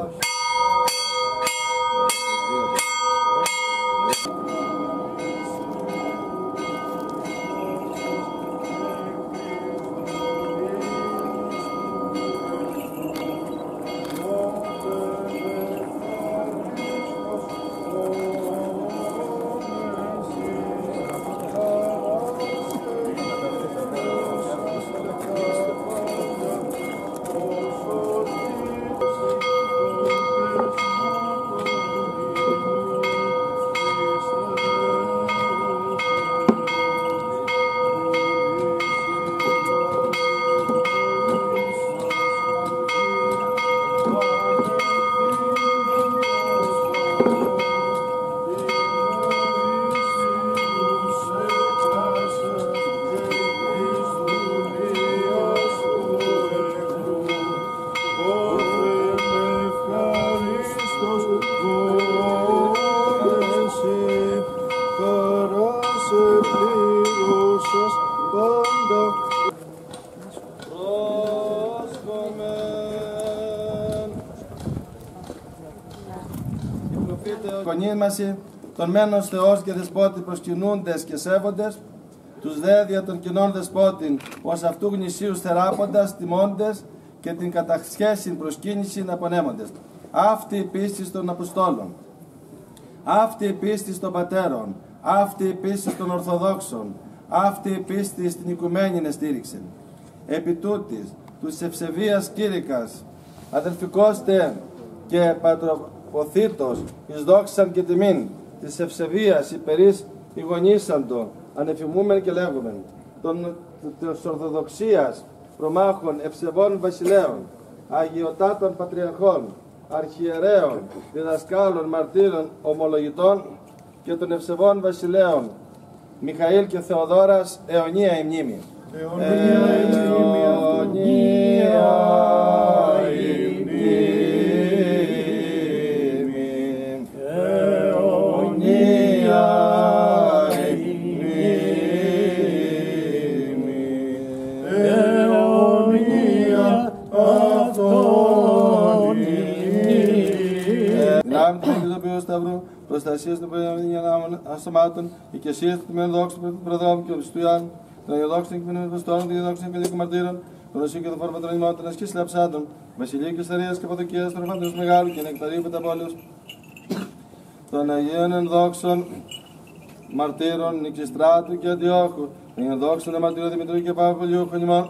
감사합니다. Κονίμαση, τον μένος Θεός και δεσπότη προσκυνούντες και σέβοντες, τους δε δια των κοινών δεσπότην, ως αυτού γνησίους θεράποντας, τιμώντες και την κατασχέσιν προσκύνηση απονέμοντες. Αυτή η πίστη των Αποστόλων, αυτή η πίστη των Πατέρων, αυτή η πίστη των Ορθοδόξων, αυτή η πίστη στην οικουμένη στήριξε. Επί τούτης, τους ευσεβίας κήρυκας, αδελφικός τε και πατροποθήτος, εις δόξαν και τιμήν, της ευσεβίας υπερής ηγονίσαντο, ανεφημούμεν και λέγομεν, των, της Ορθοδοξίας προμάχων ευσεβών βασιλέων, αγιοτάτων πατριαρχών, αρχιερέων, διδασκάλων, μαρτύρων, ομολογητών και των ευσεβών βασιλέων, Μιχαήλ και Θεοδόρας, αιωνία η μνήμη. Αιωνία η μνήμη. Αυτόν η Δυνάμει του Αγίου Σταυρού, προστασία των παιδιών ασωμάτων, οικεσία του τμήματο δόξου του προδρόμου και του Ιωάννου, των Ιωδόξων και των Υποστόλων, των Ιωδόξων και των Μαρτύρων, των Ρωσίων και των Φορμάτων Ιμάτων, ασκή λαψάντων, Βασιλείου και Σαρία και Αποδοκία, των Φάντων Μεγάλου και Νεκταρίου Πεταπόλεω, των Αγίων Ενδόξων, Μαρτύρων, Νικιστράτου και Αντιόχου, των Ενδόξων Μαρτύρων Δημητρίου και Παπολιού, Χωνιμών,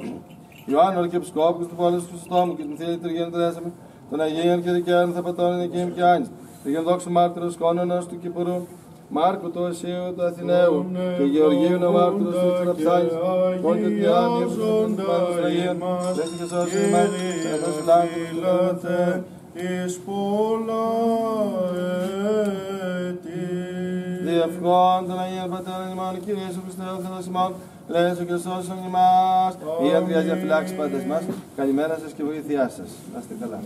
Ιωάννου Αρκεψκόπου του Πόλου του Στόμου και την Θεία Λειτουργία του Τρέσαμε, των Αγίων και Δικαίων Θαπατών Ενικήμ και Άνης, των Γενδόξου Μάρτυρος Κόνονος του Κυπουρού, Μάρκου του Εσίου του Αθηναίου και Γεωργίου ο Μάρτυρος του Ξεραψάνης, πόντε τη Άννη, του Πάντων Αγίων, Λέση και σώσει μας, και να δώσει λάγκη του Λάτε εις πολλά έτη. Διευχών των Αγίων Πατέρων ημών, Κύριε Ιησού Χριστέ, ο Θεός ημών, Λέσου και σώσον ημάς. Η Αντρία διαφυλάξει πάντες μας. Καλημέρα σας και βοήθειά σας. Να είστε καλά.